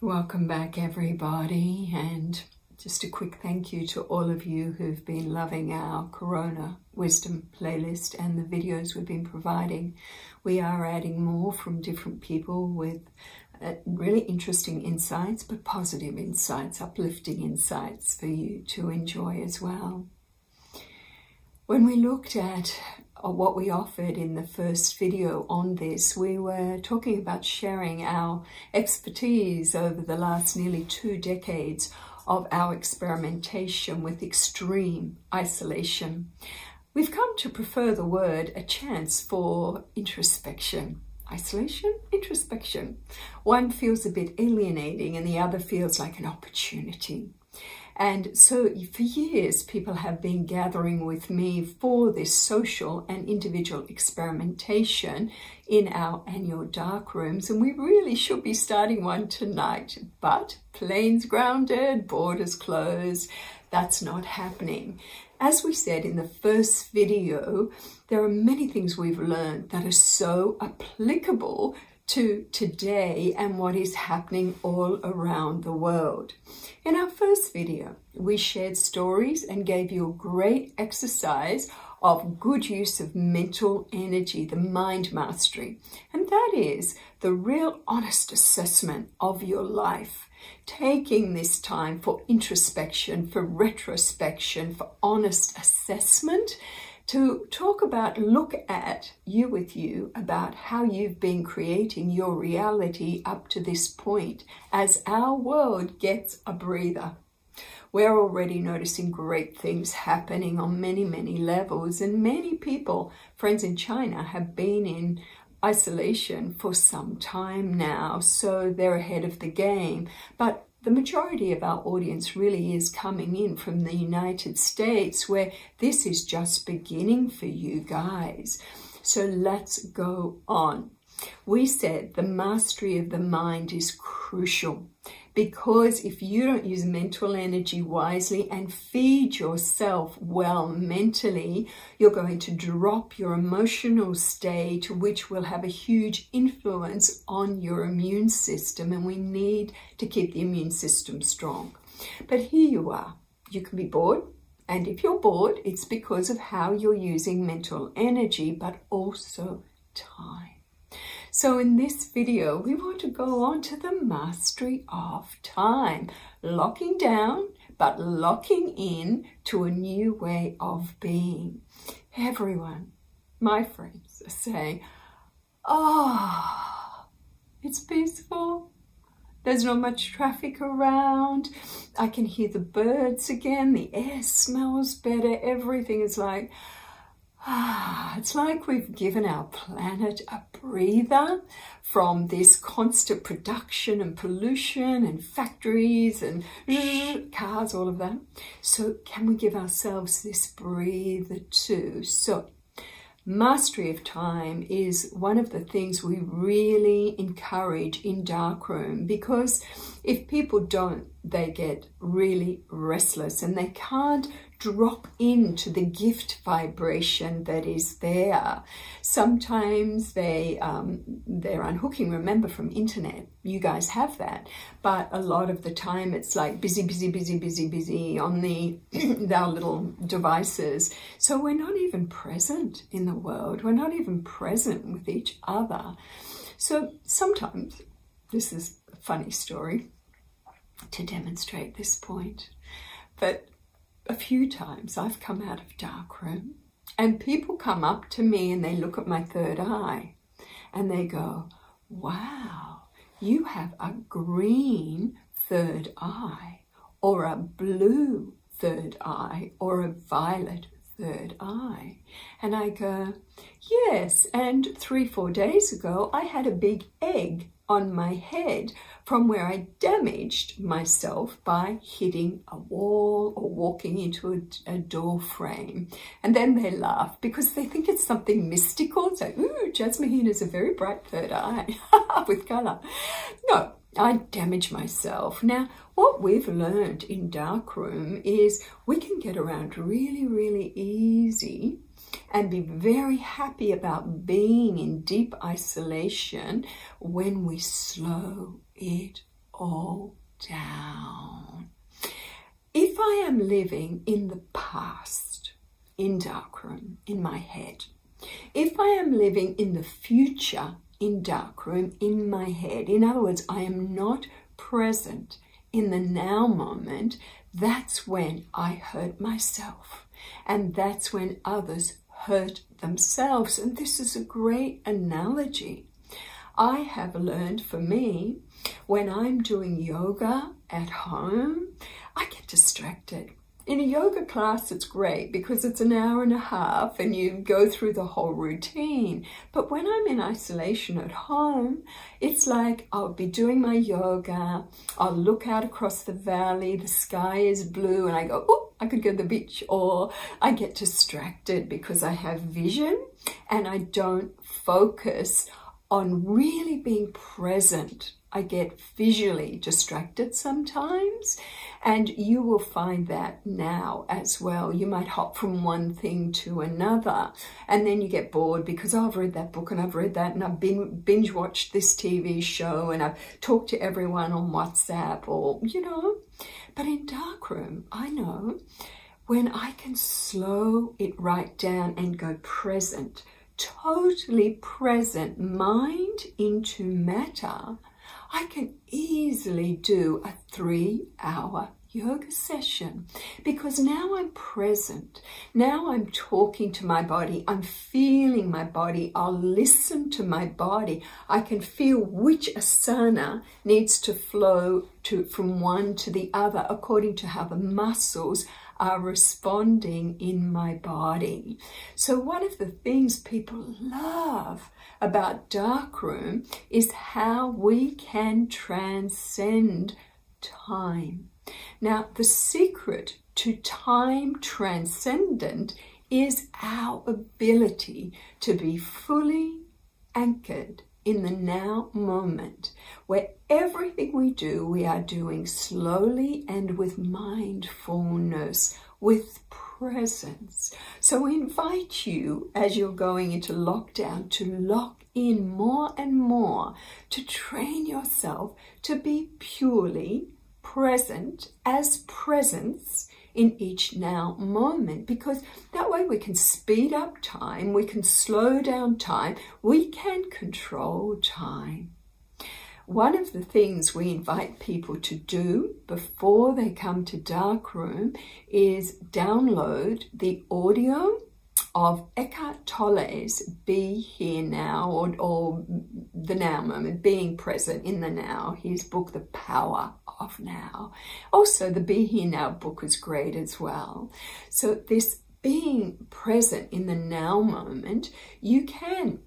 Welcome back, everybody, and just a quick thank you to all of you who've been loving our Corona Wisdom playlist and the videos we've been providing. We are adding more from different people with uh, really interesting insights, but positive insights, uplifting insights for you to enjoy as well. When we looked at Uh, what we offered in the first video on this, we were talking about sharing our expertise over the last nearly two decades of our experimentation with extreme isolation. We've come to prefer the word a chance for introspection. Isolation, introspection. One feels a bit alienating and the other feels like an opportunity. And so for years, people have been gathering with me for this social and individual experimentation in our annual dark rooms. And we really should be starting one tonight, but planes grounded, borders closed. That's not happening. As we said in the first video, there are many things we've learned that are so applicable to today and what is happening all around the world. In our first video, we shared stories and gave you a great exercise of good use of mental energy, the mind mastery. And that is the real honest assessment of your life. Taking this time for introspection, for retrospection, for honest assessment to talk about, look at you with you about how you've been creating your reality up to this point as our world gets a breather. We're already noticing great things happening on many, many levels, and many people, friends in China, have been in isolation for some time now, so they're ahead of the game. But the majority of our audience really is coming in from the United States where this is just beginning for you guys. So let's go on. We said the mastery of the mind is crucial because if you don't use mental energy wisely and feed yourself well mentally, you're going to drop your emotional state, which will have a huge influence on your immune system. And we need to keep the immune system strong. But here you are. You can be bored. And if you're bored, it's because of how you're using mental energy, but also time. So in this video, we want to go on to the mastery of time, locking down, but locking in to a new way of being. Everyone, my friends are saying, oh, it's peaceful. There's not much traffic around. I can hear the birds again. The air smells better. Everything is like, Ah, it's like we've given our planet a breather from this constant production and pollution and factories and cars, all of that. So can we give ourselves this breather too? So mastery of time is one of the things we really encourage in darkroom because if people don't, they get really restless and they can't drop into the gift vibration that is there. Sometimes they, um, they're unhooking, remember from internet, you guys have that, but a lot of the time it's like busy, busy, busy, busy, busy on the, our little devices. So we're not even present in the world. We're not even present with each other. So sometimes, this is a funny story to demonstrate this point, but a few times I've come out of darkroom and people come up to me and they look at my third eye and they go, wow, you have a green third eye or a blue third eye or a violet third eye. And I go, yes, and three, four days ago, I had a big egg on my head from where I damaged myself by hitting a wall or walking into a, a, door frame. And then they laugh because they think it's something mystical. So, ooh, Jasmuheen has a very bright third eye with colour. No, I damage myself. Now, what we've learned in Darkroom is we can get around really, really easy and be very happy about being in deep isolation when we slow it all down. If I am living in the past, in darkroom, in my head, if I am living in the future, in darkroom, in my head, in other words, I am not present in the now moment, that's when I hurt myself. And that's when others hurt themselves. And this is a great analogy. I have learned for me when I'm doing yoga at home, I get distracted. In a yoga class, it's great because it's an hour and a half and you go through the whole routine. But when I'm in isolation at home, it's like I'll be doing my yoga, I'll look out across the valley, the sky is blue, and I go, I could go to the beach, or I get distracted because I have vision and I don't focus on really being present I get visually distracted sometimes, and you will find that now as well. You might hop from one thing to another, and then you get bored because oh, I've read that book and I've read that, and I've been binge watched this TV show, and I've talked to everyone on WhatsApp, or you know. But in Darkroom, I know when I can slow it right down and go present, totally present, mind into matter I can easily do a three hour yoga session because now I'm present. Now I'm talking to my body. I'm feeling my body. I'll listen to my body. I can feel which asana needs to flow to, from one to the other according to how the muscles are responding in my body. So one of the things people love about darkroom is how we can transcend time. Now, the secret to time transcendent is our ability to be fully anchored in the now moment, where everything we do, we are doing slowly and with mindfulness, with presence. So we invite you as you're going into lockdown to lock in more and more to train yourself to be purely present as presence in each now moment because that way we can speed up time, we can slow down time, we can control time. One of the things we invite people to do before they come to Darkroom is download the audio of Eckhart Tolle's Be Here Now or, or The Now Moment, Being Present in the Now, his book, The Power of Now. Also, the Be Here Now book is great as well. So this being present in the now moment, you can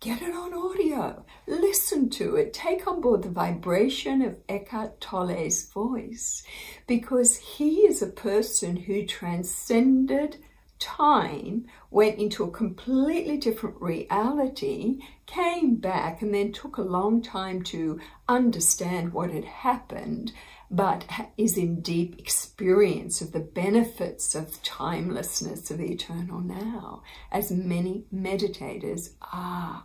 get it on audio, listen to it, take on board the vibration of Eckhart Tolle's voice, because he is a person who transcended time, went into a completely different reality, came back, and then took a long time to understand what had happened, but is in deep experience of the benefits of timelessness of the eternal now, as many meditators are.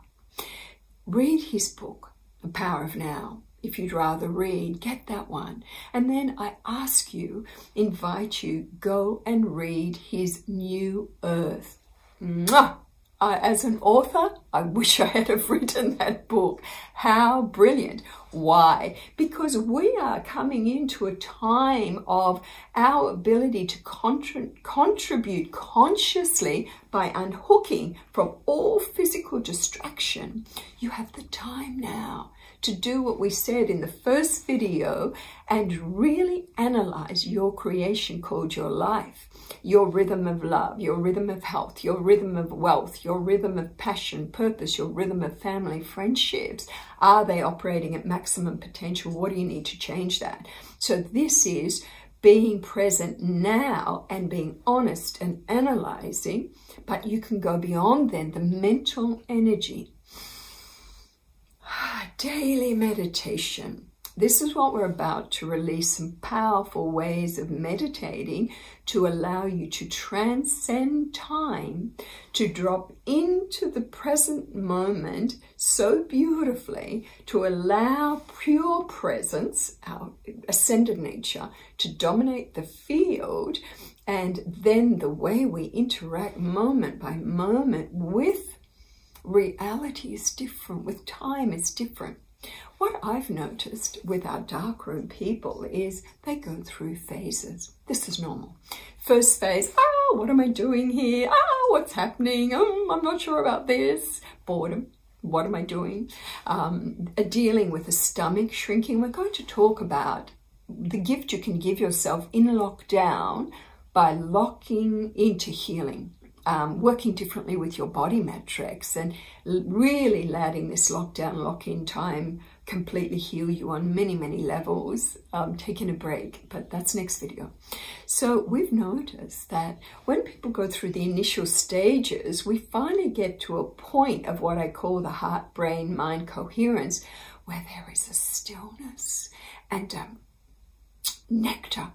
Read his book, The Power of Now. If you'd rather read, get that one. And then I ask you, invite you, go and read his New Earth. Mwah! uh, as an author, I wish I had have written that book. How brilliant. Why? Because we are coming into a time of our ability to contrib contribute consciously by unhooking from all physical distraction. You have the time now to do what we said in the first video and really analyze your creation called your life your rhythm of love, your rhythm of health, your rhythm of wealth, your rhythm of passion, purpose, your rhythm of family, friendships. Are they operating at maximum potential? What do you need to change that? So this is being present now and being honest and analyzing, but you can go beyond then the mental energy. Daily meditation This is what we're about to release some powerful ways of meditating to allow you to transcend time, to drop into the present moment so beautifully, to allow pure presence, our ascended nature, to dominate the field. And then the way we interact moment by moment with reality is different, with time is different. What I've noticed with our darkroom people is they go through phases. This is normal. First phase, oh, what am I doing here? Oh, what's happening? Oh, I'm not sure about this. Boredom. What am I doing? Um, dealing with the stomach shrinking. We're going to talk about the gift you can give yourself in lockdown by locking into healing um, working differently with your body metrics and really letting this lockdown lock-in time completely heal you on many, many levels, um, taking a break, but that's next video. So we've noticed that when people go through the initial stages, we finally get to a point of what I call the heart, brain, mind coherence, where there is a stillness and um, nectar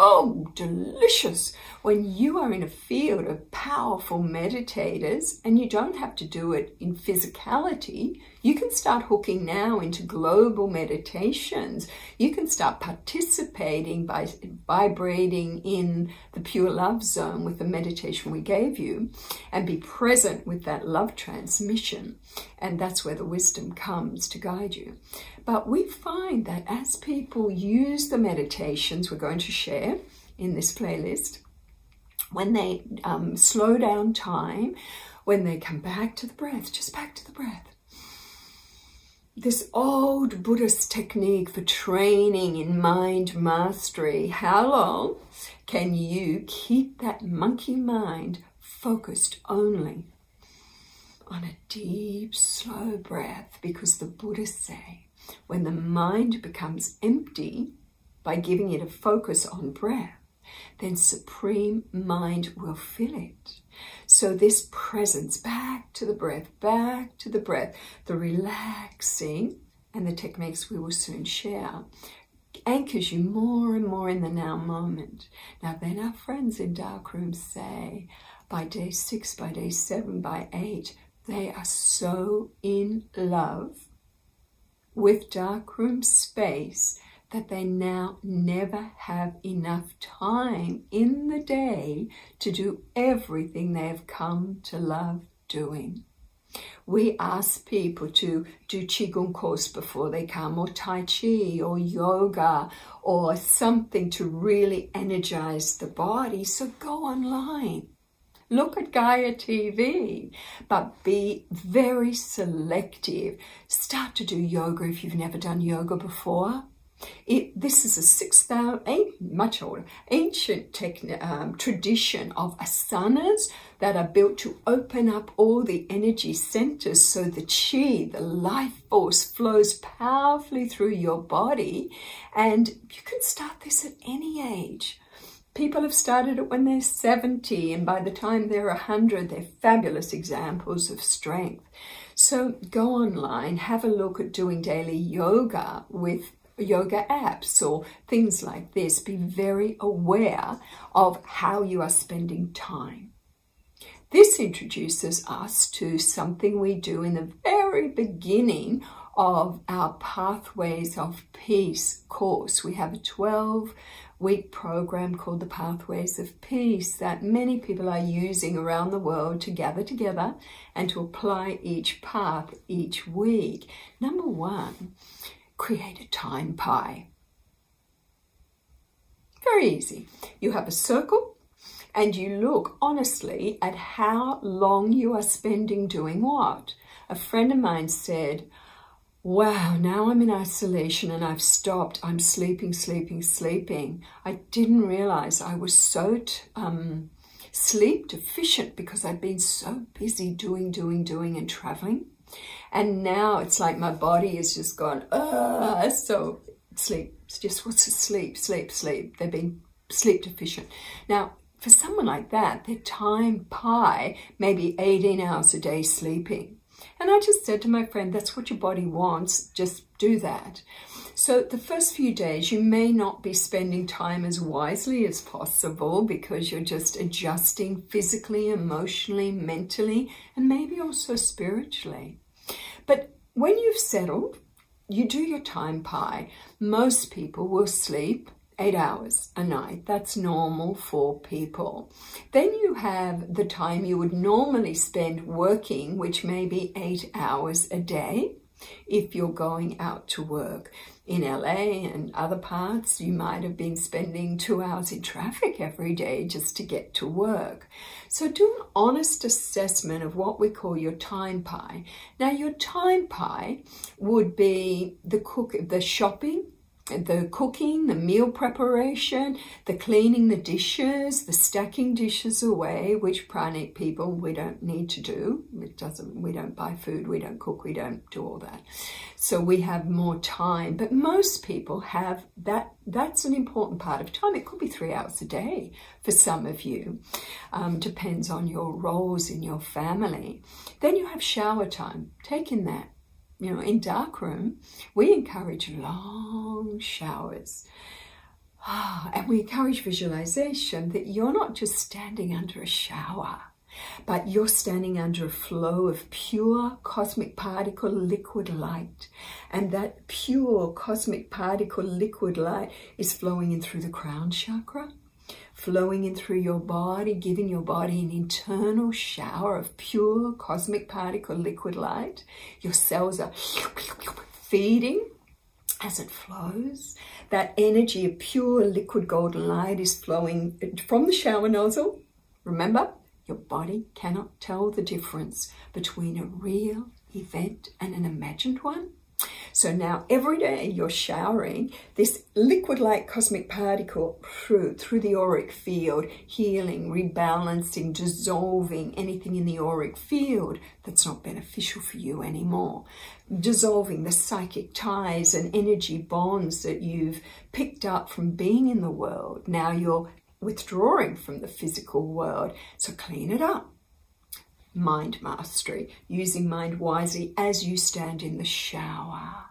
Oh, delicious. When you are in a field of powerful meditators and you don't have to do it in physicality, you can start hooking now into global meditations. You can start participating by vibrating in the pure love zone with the meditation we gave you and be present with that love transmission. And that's where the wisdom comes to guide you. But we find that as people use the meditations we're going to share in this playlist, when they um, slow down time, when they come back to the breath, just back to the breath. This old Buddhist technique for training in mind mastery, how long can you keep that monkey mind focused only on a deep, slow breath? Because the Buddhists say when the mind becomes empty by giving it a focus on breath, then supreme mind will fill it. So this presence back to the breath, back to the breath, the relaxing and the techniques we will soon share anchors you more and more in the now moment. Now then our friends in dark rooms say by day six, by day seven, by eight, they are so in love with dark room space that they now never have enough time in the day to do everything they have come to love doing. We ask people to do Qigong course before they come, or Tai Chi, or yoga, or something to really energize the body. So go online Look at Gaia TV, but be very selective. Start to do yoga if you've never done yoga before. It, this is a 6,000, much older, ancient um, tradition of asanas that are built to open up all the energy centers so the chi, the life force, flows powerfully through your body. And you can start this at any age. People have started it when they're 70 and by the time they're 100, they're fabulous examples of strength. So go online, have a look at doing daily yoga with yoga apps or things like this. Be very aware of how you are spending time. This introduces us to something we do in the very beginning of our Pathways of Peace course. We have a 12 week program called the Pathways of Peace that many people are using around the world to gather together and to apply each path each week. Number one, create a time pie. Very easy. You have a circle and you look honestly at how long you are spending doing what. A friend of mine said, wow, now I'm in isolation and I've stopped. I'm sleeping, sleeping, sleeping. I didn't realize I was so um, sleep deficient because I'd been so busy doing, doing, doing and traveling. And now it's like my body has just gone, ah, so sleep. It's just what's a sleep, sleep, sleep. They've been sleep deficient. Now, for someone like that, their time pie may be 18 hours a day sleeping. And I just said to my friend, that's what your body wants, just do that. So the first few days, you may not be spending time as wisely as possible because you're just adjusting physically, emotionally, mentally, and maybe also spiritually. But when you've settled, you do your time pie. Most people will sleep eight hours a night. That's normal for people. Then you have the time you would normally spend working, which may be eight hours a day. If you're going out to work in LA and other parts, you might have been spending two hours in traffic every day just to get to work. So do an honest assessment of what we call your time pie. Now your time pie would be the cook, the shopping, the cooking, the meal preparation, the cleaning the dishes, the stacking dishes away, which pranic people we don't need to do. It doesn't, we don't buy food, we don't cook, we don't do all that. So we have more time, but most people have that, that's an important part of time. It could be three hours a day for some of you. Um, depends on your roles in your family. Then you have shower time. Take in that you know, in darkroom, we encourage long showers. Ah, and we encourage visualization that you're not just standing under a shower, but you're standing under a flow of pure cosmic particle liquid light. And that pure cosmic particle liquid light is flowing in through the crown chakra, flowing in through your body, giving your body an internal shower of pure cosmic particle liquid light. Your cells are feeding as it flows. That energy of pure liquid golden light is flowing from the shower nozzle. Remember, your body cannot tell the difference between a real event and an imagined one. So now every day you're showering this liquid-like cosmic particle through, through the auric field, healing, rebalancing, dissolving anything in the auric field that's not beneficial for you anymore. Dissolving the psychic ties and energy bonds that you've picked up from being in the world. Now you're withdrawing from the physical world. So clean it up mind mastery, using mind wisely as you stand in the shower.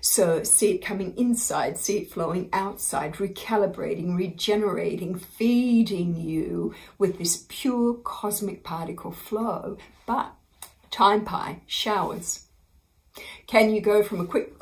So see it coming inside, see it flowing outside, recalibrating, regenerating, feeding you with this pure cosmic particle flow. But time pie, showers. Can you go from a quick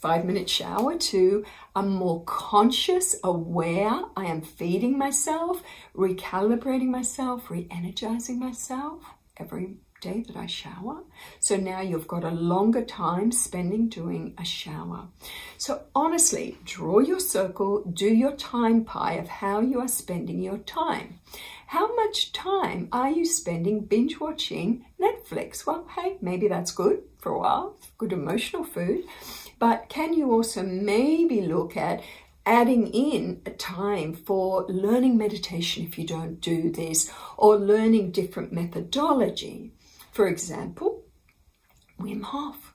five minute shower to a more conscious, aware, I am feeding myself, recalibrating myself, re-energizing myself? every day that I shower. So now you've got a longer time spending doing a shower. So honestly, draw your circle, do your time pie of how you are spending your time. How much time are you spending binge watching Netflix? Well, hey, maybe that's good for a while, good emotional food. But can you also maybe look at adding in a time for learning meditation if you don't do this, or learning different methodology. For example, Wim Hof.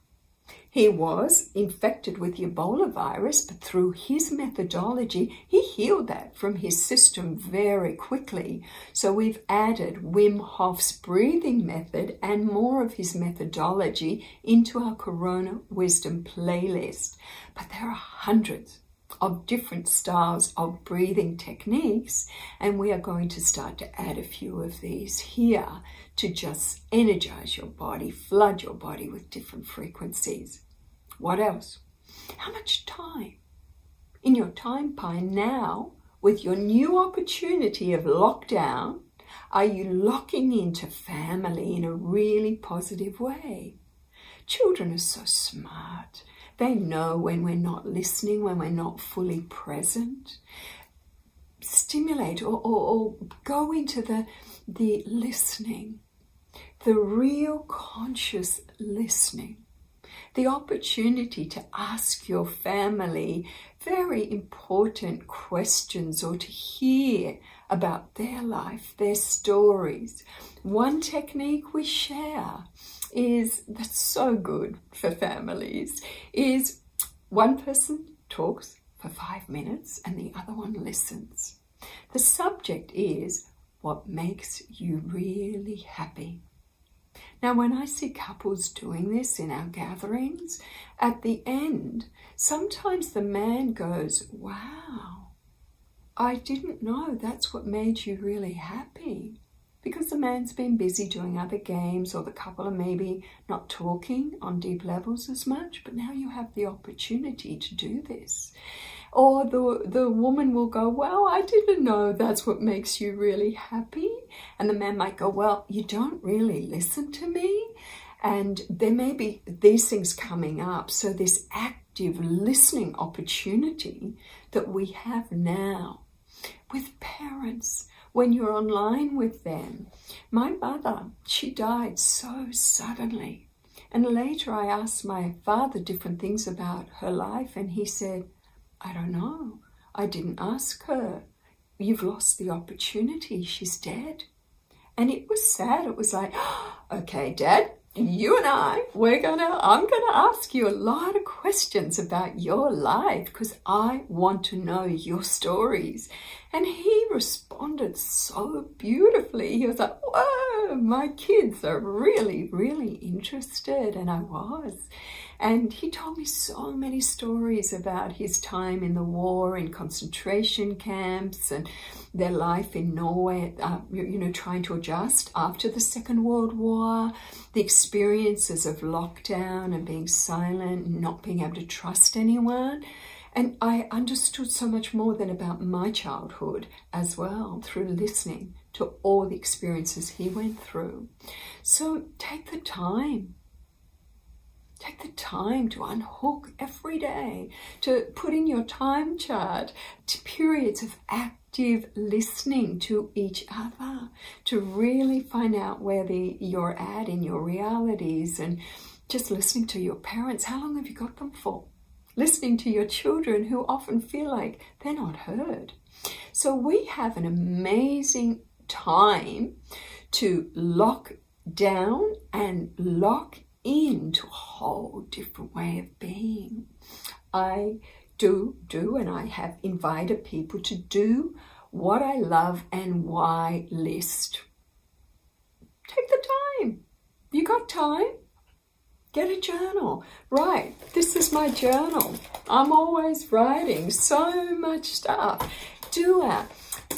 He was infected with the Ebola virus, but through his methodology, he healed that from his system very quickly. So we've added Wim Hof's breathing method and more of his methodology into our Corona Wisdom playlist. But there are hundreds of different styles of breathing techniques. And we are going to start to add a few of these here to just energize your body, flood your body with different frequencies. What else? How much time? In your time pie now, with your new opportunity of lockdown, are you locking into family in a really positive way? Children are so smart. They know when we're not listening, when we're not fully present. Stimulate or, or, or go into the, the listening, the real conscious listening the opportunity to ask your family very important questions or to hear about their life, their stories. One technique we share is that's so good for families is one person talks for five minutes and the other one listens. The subject is what makes you really happy. Now, when I see couples doing this in our gatherings, at the end, sometimes the man goes, Wow, I didn't know that's what made you really happy because the man's been busy doing other games or the couple are maybe not talking on deep levels as much, but now you have the opportunity to do this. Or the, the woman will go, well, I didn't know that's what makes you really happy. And the man might go, well, you don't really listen to me. And there may be these things coming up. So this active listening opportunity that we have now with parents, when you're online with them. My mother, she died so suddenly. And later I asked my father different things about her life, and he said, I don't know. I didn't ask her. You've lost the opportunity. She's dead. And it was sad. It was like, okay, Dad, you and I, we're gonna, I'm gonna ask you a lot of questions about your life because I want to know your stories. And he responded so beautifully. He was like, whoa, my kids are really, really interested. And I was. And he told me so many stories about his time in the war, in concentration camps, and their life in Norway, uh, you know, trying to adjust after the Second World War, the experiences of lockdown and being silent and not being able to trust anyone. And I understood so much more than about my childhood as well through listening to all the experiences he went through. So take the time Take the time to unhook every day, to put in your time chart to periods of active listening to each other, to really find out where the, you're at in your realities and just listening to your parents. How long have you got them for? Listening to your children who often feel like they're not heard. So we have an amazing time to lock down and lock into a whole different way of being. I do, do, and I have invited people to do what I love and why list. Take the time. You got time? Get a journal. Right, this is my journal. I'm always writing so much stuff. Do it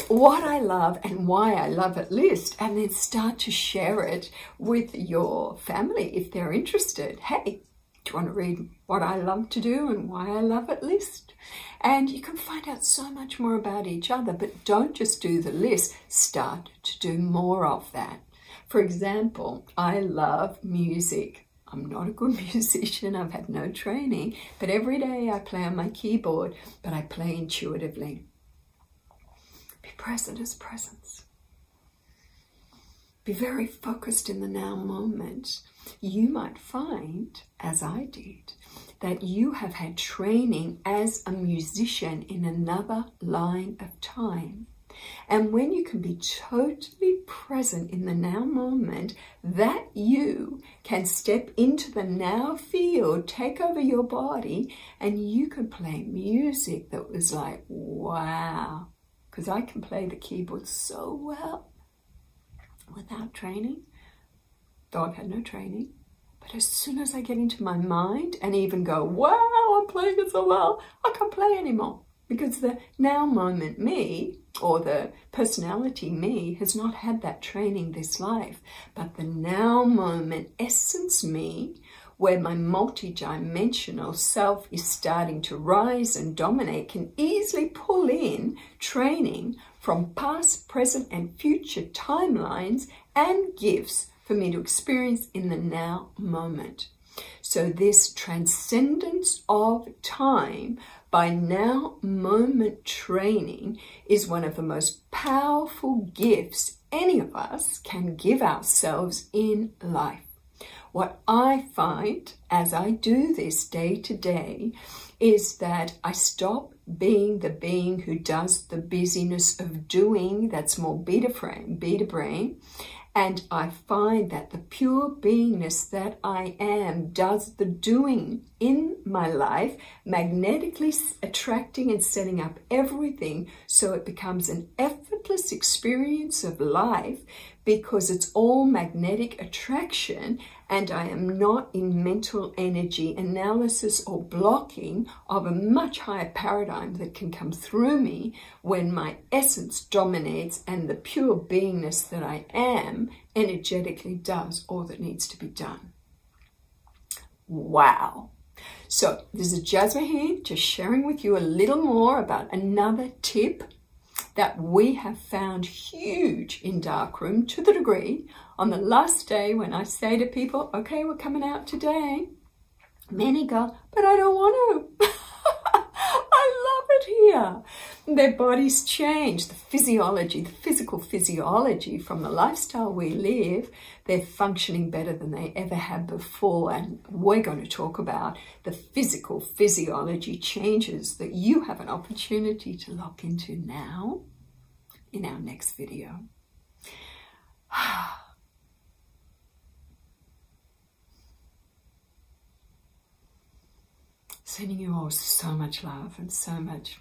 what I love and why I love it list and then start to share it with your family if they're interested. Hey, do you want to read what I love to do and why I love it list? And you can find out so much more about each other, but don't just do the list, start to do more of that. For example, I love music. I'm not a good musician, I've had no training, but every day I play on my keyboard, but I play intuitively. Be present as presence. Be very focused in the now moment. You might find, as I did, that you have had training as a musician in another line of time. And when you can be totally present in the now moment, that you can step into the now field, take over your body, and you can play music that was like, wow, because I can play the keyboard so well without training. Though I've had no training. But as soon as I get into my mind and even go, wow, I'm playing it so well, I can't play anymore. Because the now moment me, or the personality me, has not had that training this life. But the now moment essence me where my multi-dimensional self is starting to rise and dominate can easily pull in training from past, present and future timelines and gifts for me to experience in the now moment. So this transcendence of time by now moment training is one of the most powerful gifts any of us can give ourselves in life. What I find as I do this day to day is that I stop being the being who does the busyness of doing, that's more beta brain, beta brain, and I find that the pure beingness that I am does the doing in my life, magnetically attracting and setting up everything so it becomes an effortless experience of life because it's all magnetic attraction and I am not in mental energy analysis or blocking of a much higher paradigm that can come through me when my essence dominates and the pure beingness that I am energetically does all that needs to be done. Wow. So this is Jasmuheen here, just sharing with you a little more about another tip that we have found huge in darkroom to the degree on the last day when I say to people, okay, we're coming out today, many go, but I don't want to. I love it here. Their bodies change, the physiology, the physical physiology from the lifestyle we live, they're functioning better than they ever have before. And we're going to talk about the physical physiology changes that you have an opportunity to lock into now in our next video. Sending you all so much love and so much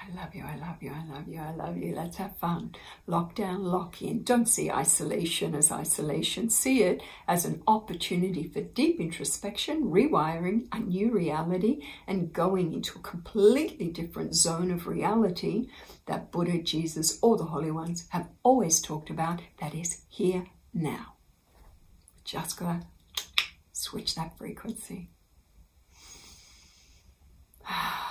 I love you, I love you, I love you, I love you. Let's have fun. Lock down, lock in. Don't see isolation as isolation. See it as an opportunity for deep introspection, rewiring a new reality, and going into a completely different zone of reality that Buddha, Jesus, or the Holy Ones have always talked about that is here now. Just gotta switch that frequency. Ah.